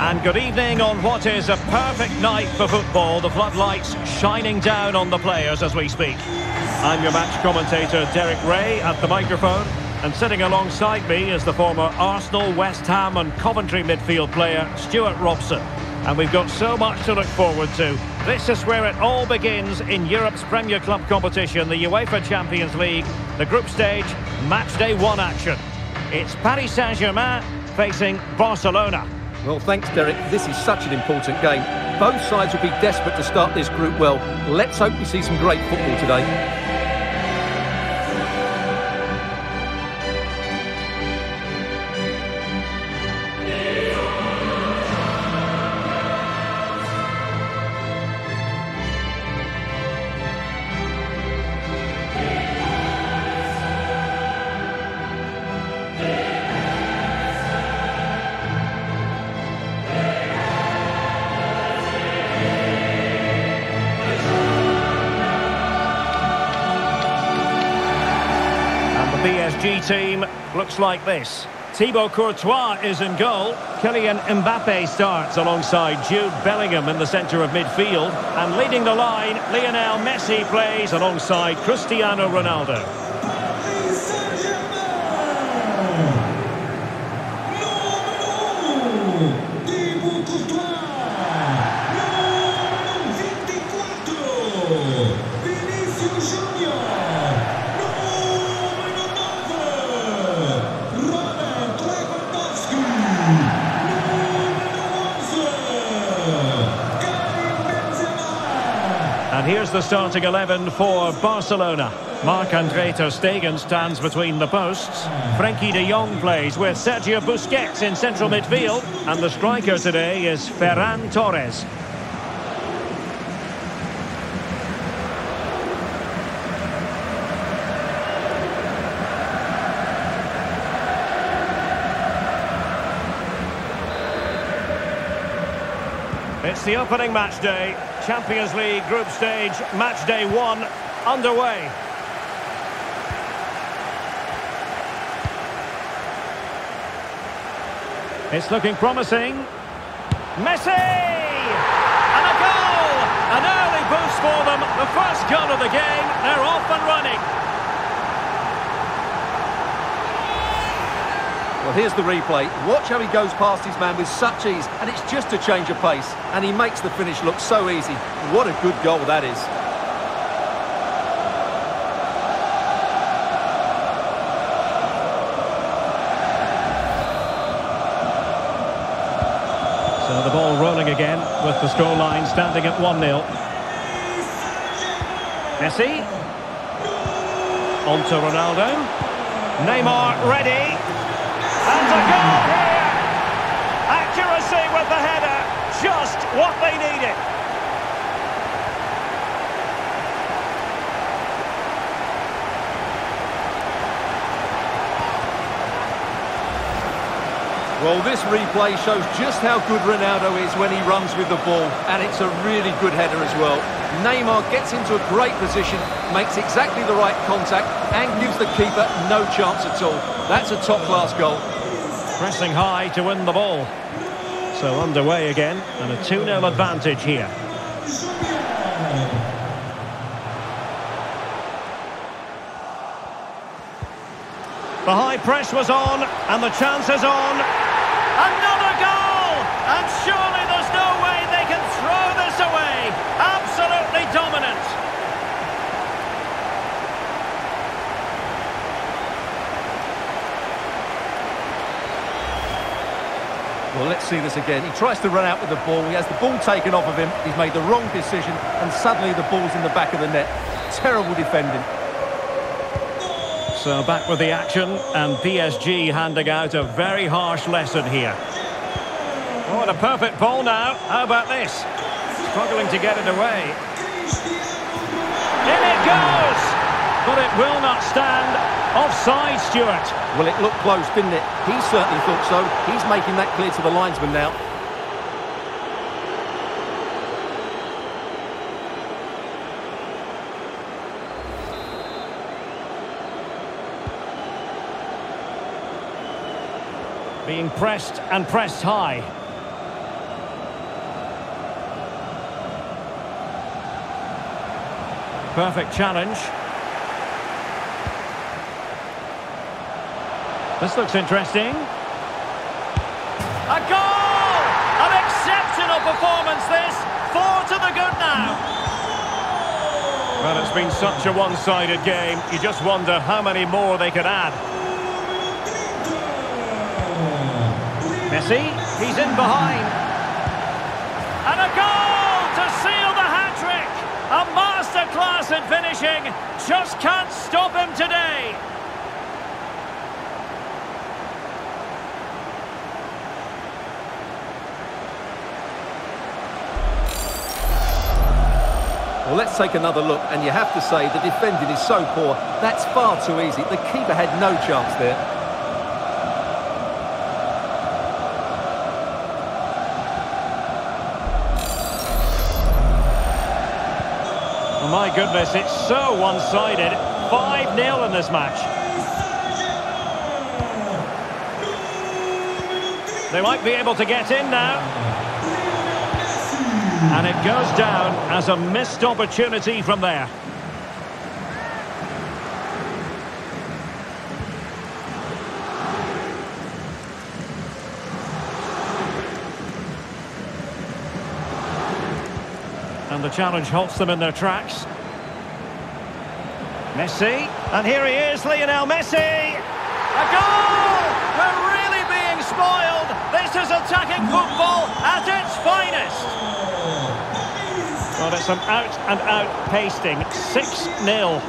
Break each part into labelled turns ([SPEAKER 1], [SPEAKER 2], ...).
[SPEAKER 1] And good evening on what is a perfect night for football. The floodlights shining down on the players as we speak. I'm your match commentator Derek Ray at the microphone. And sitting alongside me is the former Arsenal, West Ham and Coventry midfield player Stuart Robson. And we've got so much to look forward to. This is where it all begins in Europe's Premier Club competition, the UEFA Champions League, the group stage, match day one action. It's Paris Saint-Germain facing Barcelona.
[SPEAKER 2] Well, thanks, Derek. This is such an important game. Both sides will be desperate to start this group well. Let's hope we see some great football today.
[SPEAKER 1] Team looks like this. Thibaut Courtois is in goal. Kylian Mbappe starts alongside Jude Bellingham in the centre of midfield. And leading the line, Lionel Messi plays alongside Cristiano Ronaldo. Here's the starting 11 for Barcelona. Marc-Andre Ter Stegen stands between the posts. Frenkie de Jong plays with Sergio Busquets in central midfield. And the striker today is Ferran Torres. It's the opening match day. Champions League group stage, match day one, underway. It's looking promising. Messi! And a goal! An early boost for them. The first goal of the game. They're off and running.
[SPEAKER 2] Well, here's the replay. Watch how he goes past his man with such ease, and it's just a change of pace. And he makes the finish look so easy. What a good goal that is.
[SPEAKER 1] So the ball rolling again with the scoreline standing at 1-0. Messi. On to Ronaldo. Neymar ready. And a goal here! Accuracy with the header, just what they needed.
[SPEAKER 2] Well, this replay shows just how good Ronaldo is when he runs with the ball, and it's a really good header as well. Neymar gets into a great position, makes exactly the right contact, and gives the keeper no chance at all. That's a top-class goal.
[SPEAKER 1] Pressing high to win the ball. So underway again, and a 2-0 advantage here. The high press was on, and the chance is on. Another goal! And surely there's no way they can throw this away. Absolutely dominant.
[SPEAKER 2] Well, let's see this again. He tries to run out with the ball. He has the ball taken off of him. He's made the wrong decision, and suddenly the ball's in the back of the net. Terrible defending.
[SPEAKER 1] So back with the action, and PSG handing out a very harsh lesson here. Oh, what a perfect ball now. How about this? Struggling to get it away. In it goes! But it will not stand. Offside, Stuart.
[SPEAKER 2] Well, it looked close, didn't it? He certainly thought so. He's making that clear to the linesman now.
[SPEAKER 1] being pressed and pressed high. Perfect challenge. This looks interesting. A goal! An exceptional performance this. Four to the good now. Well, it's been such a one-sided game. You just wonder how many more they could add. Messi, he's in behind. And a goal to seal the hat-trick! A masterclass in finishing. Just can't stop him today.
[SPEAKER 2] Well, let's take another look, and you have to say the defending is so poor, that's far too easy. The keeper had no chance there.
[SPEAKER 1] My goodness, it's so one-sided. 5-0 in this match. They might be able to get in now. And it goes down as a missed opportunity from there. And the challenge halts them in their tracks. Messi, and here he is, Lionel Messi! A goal! We're really being spoiled! This is attacking football at its finest! Well, it's an out-and-out pasting, 6-0.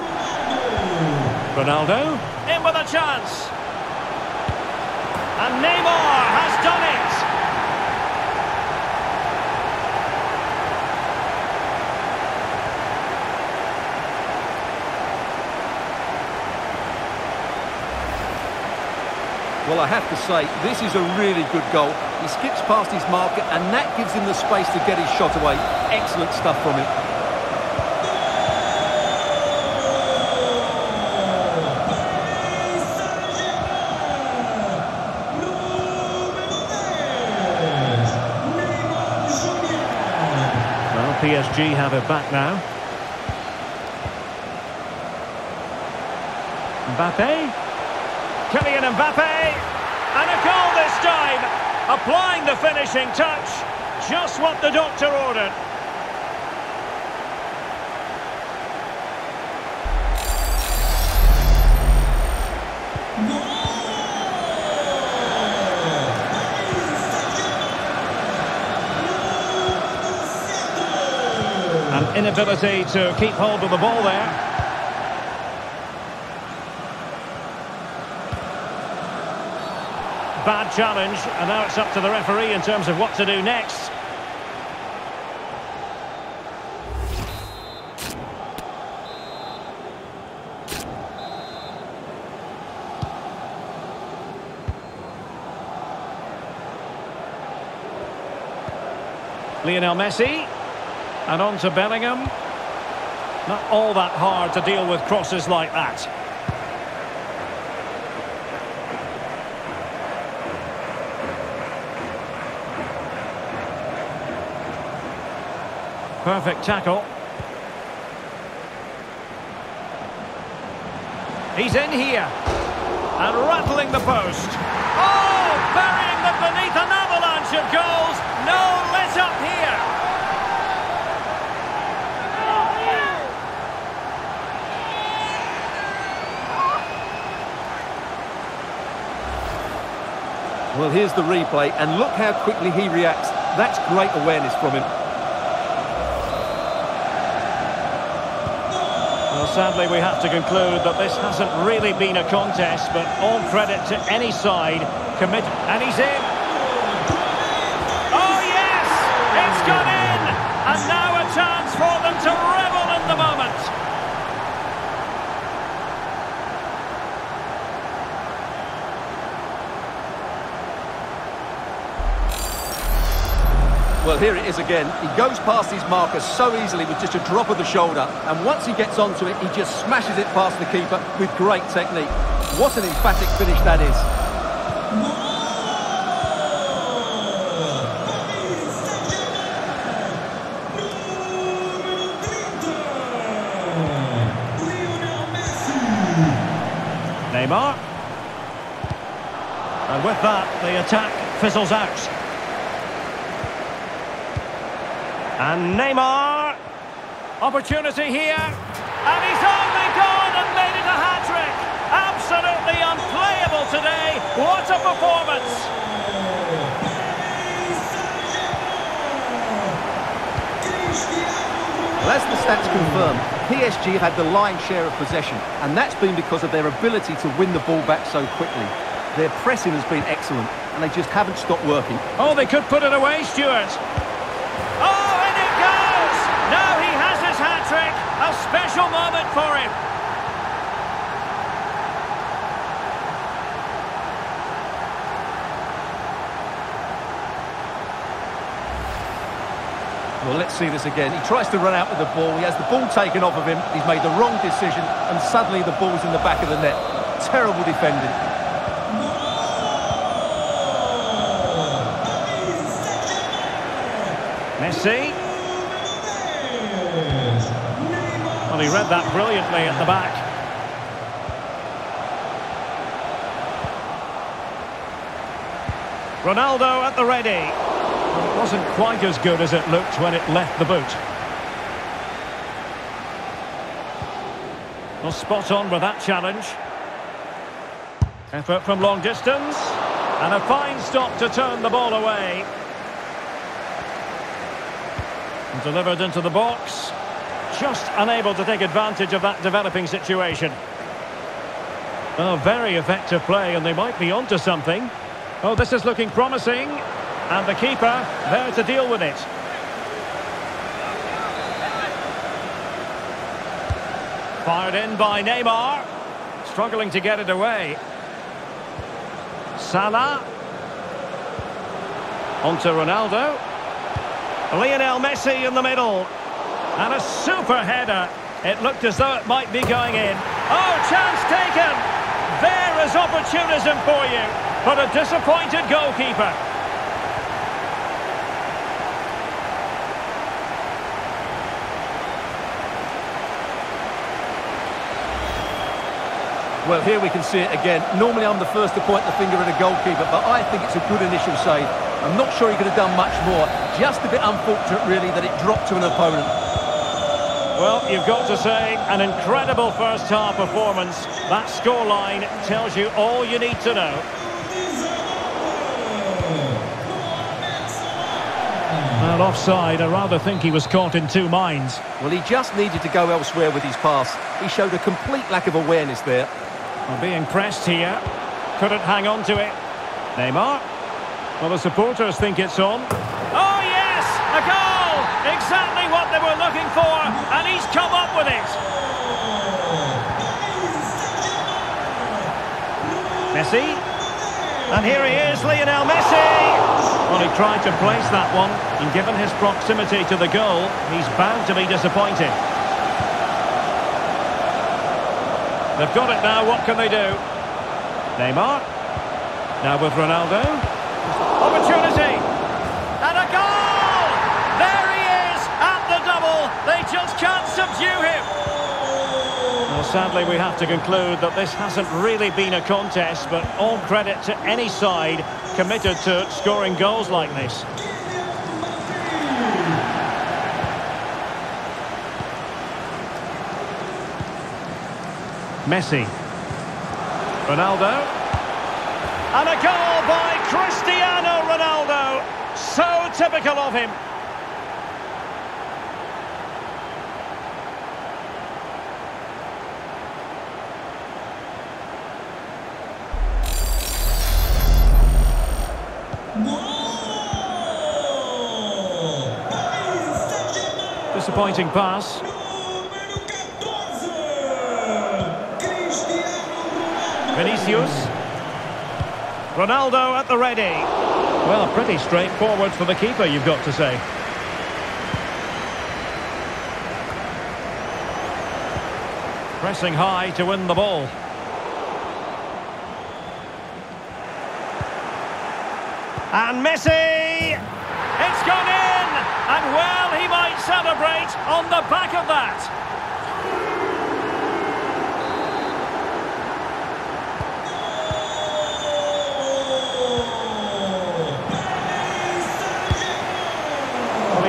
[SPEAKER 1] Ronaldo, in with a chance! And Neymar has done it!
[SPEAKER 2] Well, I have to say, this is a really good goal. He skips past his marker, and that gives him the space to get his shot away. Excellent stuff from him.
[SPEAKER 1] Well, PSG have it back now. Mbappe. Kylian Mbappe. And a goal this time. Applying the finishing touch. Just what the doctor ordered. An inability to keep hold of the ball there. Bad challenge, and now it's up to the referee in terms of what to do next. Lionel Messi. And on to Bellingham. Not all that hard to deal with crosses like that. Perfect tackle. He's in here. And rattling the post. Oh, burying them beneath an avalanche of goals. No let up here.
[SPEAKER 2] Well, here's the replay, and look how quickly he reacts. That's great awareness from him.
[SPEAKER 1] Well, sadly, we have to conclude that this hasn't really been a contest, but all credit to any side commit. And he's in.
[SPEAKER 2] Well, here it is again. He goes past his marker so easily with just a drop of the shoulder. And once he gets onto it, he just smashes it past the keeper with great technique. What an emphatic finish that is. Neymar.
[SPEAKER 1] And with that, the attack fizzles out. And Neymar. Opportunity here. And he's only gone and made it a hat-trick. Absolutely unplayable today. What a performance.
[SPEAKER 2] Well, as the stats confirm, PSG had the lion's share of possession, and that's been because of their ability to win the ball back so quickly. Their pressing has been excellent, and they just haven't stopped working.
[SPEAKER 1] Oh, they could put it away, Stuart. Oh, and it goes! Now he has his hat-trick. A special moment for him.
[SPEAKER 2] Well, let's see this again. He tries to run out with the ball. He has the ball taken off of him. He's made the wrong decision, and suddenly the ball's in the back of the net. Terrible defending.
[SPEAKER 1] Messi. He read that brilliantly at the back. Ronaldo at the ready. Well, it wasn't quite as good as it looked when it left the boot. Well, spot on with that challenge. Effort from long distance. And a fine stop to turn the ball away. And delivered into the box. Just unable to take advantage of that developing situation. Oh, very effective play, and they might be onto something. Oh, this is looking promising. And the keeper there to deal with it. Fired in by Neymar. Struggling to get it away. Salah. Onto Ronaldo. Lionel Messi in the middle. And a super header. It looked as though it might be going in. Oh, chance taken! There is opportunism for you. But a disappointed goalkeeper.
[SPEAKER 2] Well, here we can see it again. Normally I'm the first to point the finger at a goalkeeper, but I think it's a good initial save. I'm not sure he could have done much more. Just a bit unfortunate, really, that it dropped to an opponent.
[SPEAKER 1] Well, you've got to say, an incredible first-half performance. That scoreline tells you all you need to know. Well, offside, I rather think he was caught in two minds.
[SPEAKER 2] Well, he just needed to go elsewhere with his pass. He showed a complete lack of awareness there.
[SPEAKER 1] Well, being pressed here. Couldn't hang on to it. Neymar. Well, the supporters think it's on. Oh, yes! A goal! Exactly what they were looking for, he's come up with it. Messi. And here he is, Lionel Messi! Well, he tried to place that one, and given his proximity to the goal, he's bound to be disappointed. They've got it now, what can they do? Neymar. Now with Ronaldo. Opportunity! And a goal! There he is, at the double! They just can't subdue him! Well, sadly, we have to conclude that this hasn't really been a contest, but all credit to any side committed to scoring goals like this. Messi. Ronaldo. And a goal by Cristiano Ronaldo. So typical of him. Disappointing pass. Vinicius. Ronaldo at the ready. Well, pretty straightforward for the keeper, you've got to say. Pressing high to win the ball. And Messi! And well, he might celebrate on the back of that.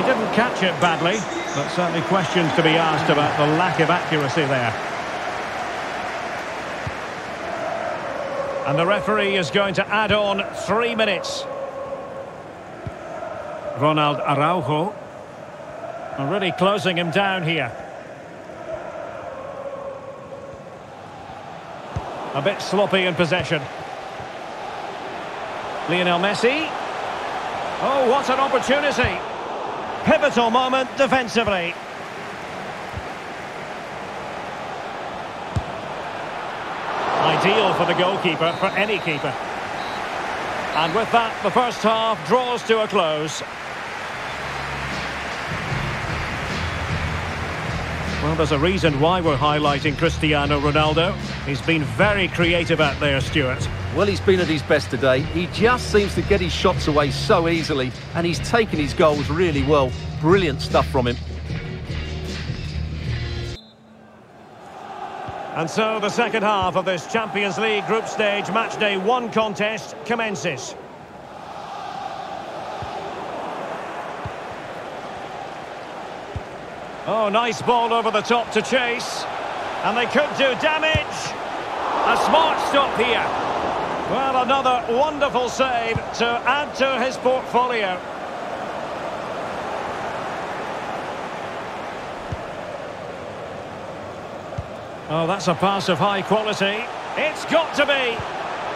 [SPEAKER 1] didn't catch it badly, but certainly questions to be asked about the lack of accuracy there. And the referee is going to add on three minutes. Ronald Araujo. Really closing him down here. A bit sloppy in possession. Lionel Messi. Oh, what an opportunity. Pivotal moment defensively. Ideal for the goalkeeper, for any keeper. And with that, the first half draws to a close. Well, there's a reason why we're highlighting Cristiano Ronaldo. He's been very creative out there, Stuart.
[SPEAKER 2] Well, he's been at his best today. He just seems to get his shots away so easily, and he's taken his goals really well. Brilliant stuff from him.
[SPEAKER 1] And so the second half of this Champions League group stage match day one contest commences. Oh, nice ball over the top to chase. And they could do damage. A smart stop here. Well, another wonderful save to add to his portfolio. Oh, that's a pass of high quality. It's got to be.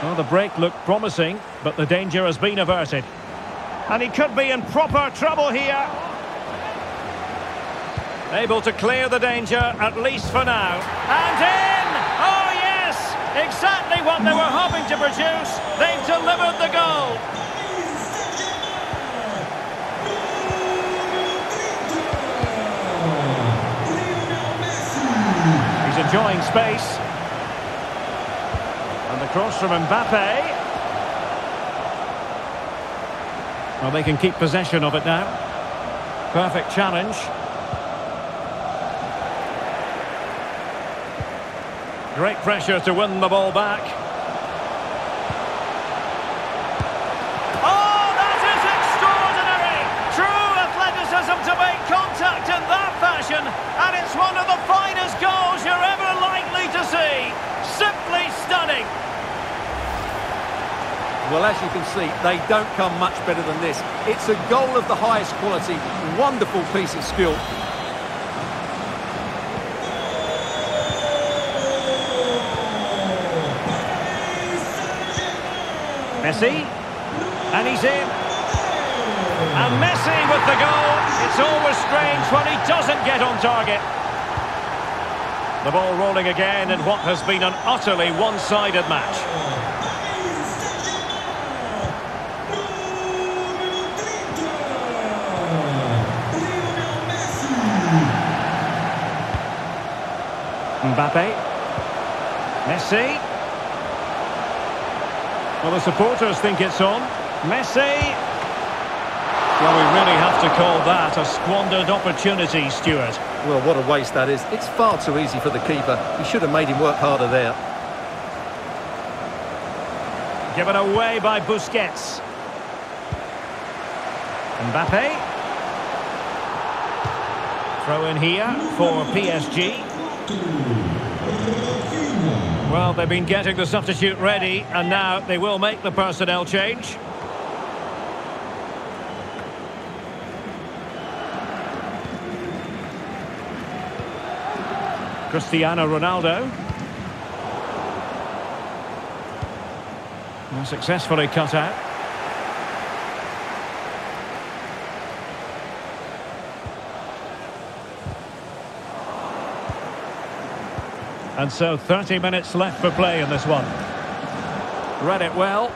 [SPEAKER 1] Well, the break looked promising, but the danger has been averted. And he could be in proper trouble here. Able to clear the danger, at least for now. And in! Oh, yes! Exactly what they were hoping to produce. They've delivered the goal. He's enjoying space. And the cross from Mbappe. Well, they can keep possession of it now. Perfect challenge. Great pressure to win the ball back. Oh, that is extraordinary! True athleticism to make contact in that fashion, and it's one of the finest goals you're ever likely to see. Simply stunning.
[SPEAKER 2] Well, as you can see, they don't come much better than this. It's a goal of the highest quality. Wonderful piece of skill.
[SPEAKER 1] Messi. And he's in. And Messi with the goal. It's always strange when he doesn't get on target. The ball rolling again in what has been an utterly one-sided match. Mbappe. Messi. Well, the supporters think it's on. Messi. Well, we really have to call that a squandered opportunity, Stuart.
[SPEAKER 2] Well, what a waste that is. It's far too easy for the keeper. He should have made him work harder there.
[SPEAKER 1] Given away by Busquets. Mbappe. Throw in here for PSG. Well, they've been getting the substitute ready, and now they will make the personnel change. Cristiano Ronaldo. Well, successfully cut out. And so 30 minutes left for play in this one. Read it well.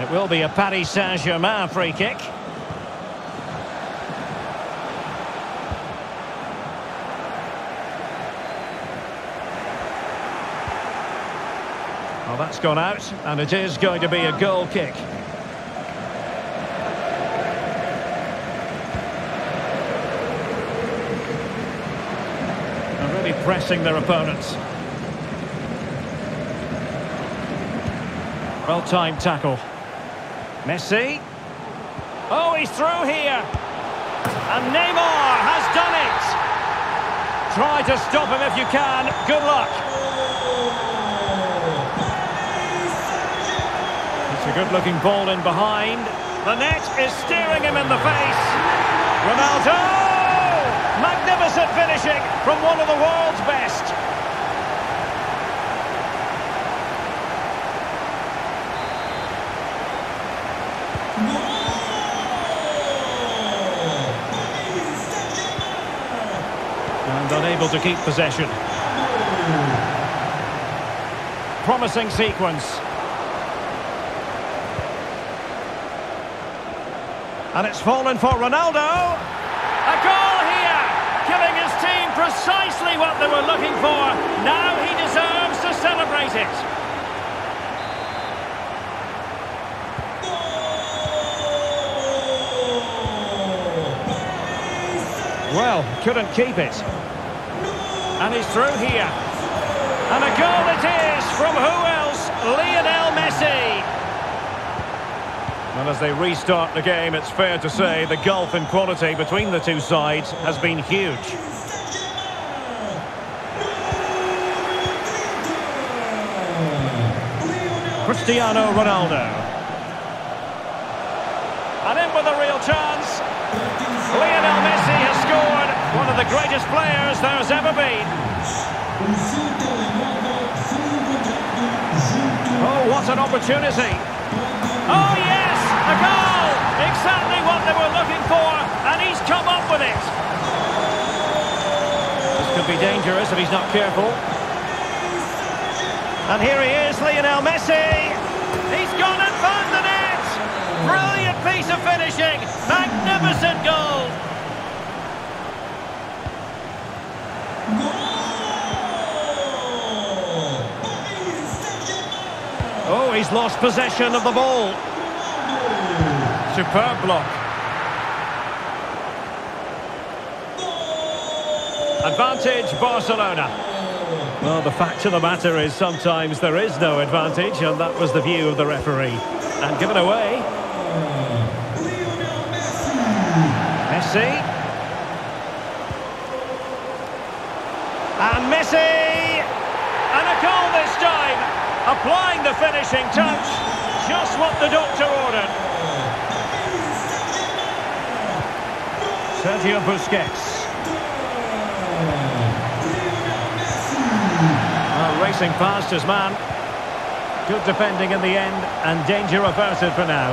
[SPEAKER 1] It will be a Paris Saint-Germain free kick. Well, that's gone out, and it is going to be a goal kick. And really pressing their opponents. Well-timed tackle. Messi. Oh, he's through here. And Neymar has done it. Try to stop him if you can. Good luck. It's a good-looking ball in behind. The net is staring him in the face. Ronaldo! Magnificent finishing from one of the world's best. And unable to keep possession. Promising sequence. And it's fallen for Ronaldo. A goal here, giving his team precisely what they were looking for. Now he deserves to celebrate it. Well, couldn't keep it. And he's through here. And a goal it is from who else? Lionel Messi. And as they restart the game, it's fair to say the gulf in quality between the two sides has been huge. Cristiano Ronaldo. And in with a real chance. Lionel Messi has scored. One of the greatest players there's ever been. Oh, what an opportunity. Oh, yes, a goal. Exactly what they were looking for, and he's come up with it. This could be dangerous if he's not careful. And here he is, Lionel Messi. He's gone and found the net. Brilliant piece of finishing. Magnificent goal. Oh, he's lost possession of the ball. Superb block. Advantage Barcelona. Well, the fact of the matter is sometimes there is no advantage, and that was the view of the referee. And given away. Messi. And Messi! And a goal this time! Applying the finishing touch. Just what the doctor ordered. Sergio Busquets. Racing past his man. Good defending in the end, and danger averted for now.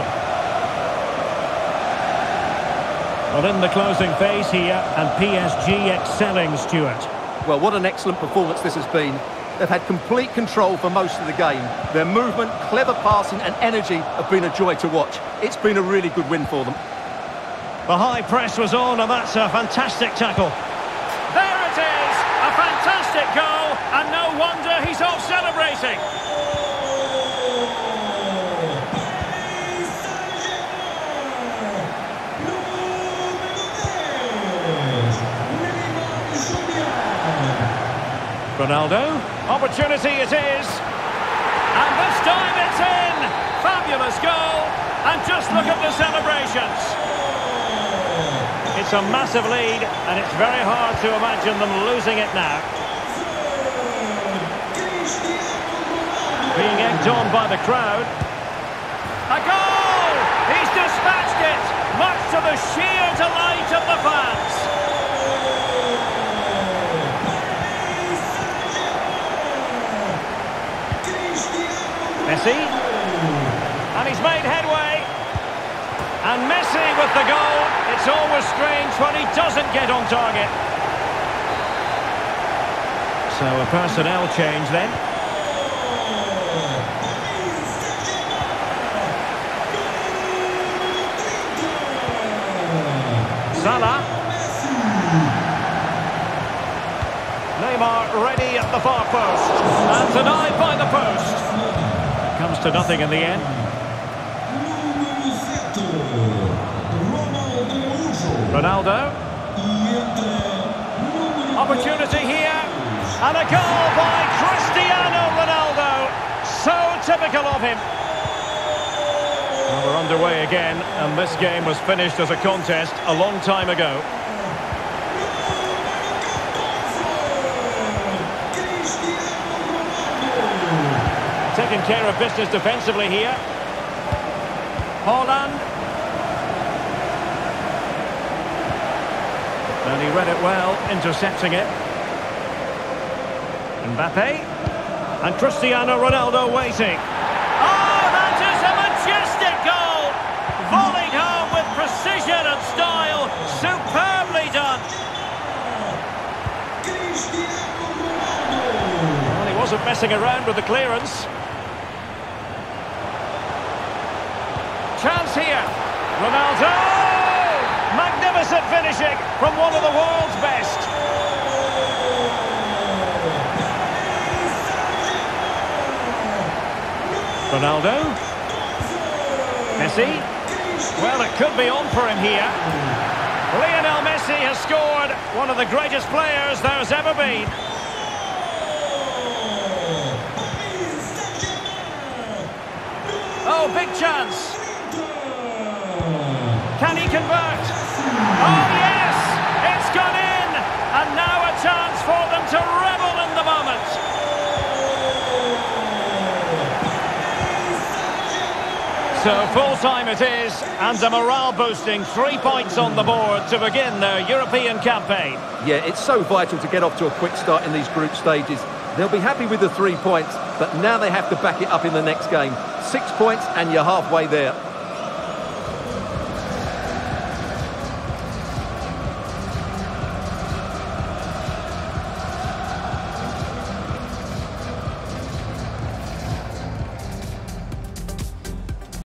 [SPEAKER 1] Well, in the closing phase here, and PSG excelling, Stuart.
[SPEAKER 2] Well, what an excellent performance this has been. They've had complete control for most of the game. Their movement, clever passing and energy have been a joy to watch. It's been a really good win for them.
[SPEAKER 1] The high press was on, and that's a fantastic tackle. And no wonder he's off celebrating. Ronaldo, opportunity it is. And this time it's in! Fabulous goal, and just look at the celebrations. It's a massive lead, and it's very hard to imagine them losing it now. Being egged on by the crowd. A goal! He's dispatched it, much to the sheer delight of the fans. Messi. And he's made headway. And Messi with the goal. It's always strange when he doesn't get on target. So a personnel change then. Salah. Neymar ready at the far post. And denied by the post. Comes to nothing in the end. Ronaldo. Opportunity here. And a goal by Cristiano Ronaldo. So typical of him. Well, we're underway again, and this game was finished as a contest a long time ago. Care of business defensively here. Haaland. And he read it well, intercepting it. Mbappe. And Cristiano Ronaldo waiting. Oh, that is a majestic goal! Volleyed home with precision and style. Superbly done. Well, he wasn't messing around with the clearance. Chance here. Ronaldo! Magnificent finishing from one of the world's best. Ronaldo. Messi. Well, it could be on for him here. Lionel Messi has scored one of the greatest players there's ever been. Oh, big chance. So full-time it is, and a morale-boosting three points on the board to begin their European campaign.
[SPEAKER 2] Yeah, it's so vital to get off to a quick start in these group stages. They'll be happy with the three points, but now they have to back it up in the next game. Six points and you're halfway there.